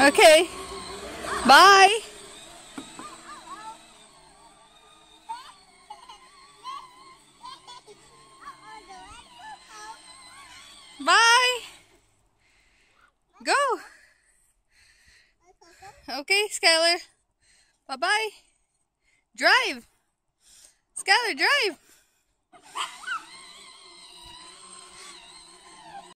Okay. Bye. Bye. Go. Okay, Skylar. Bye-bye. Drive. Skylar, drive.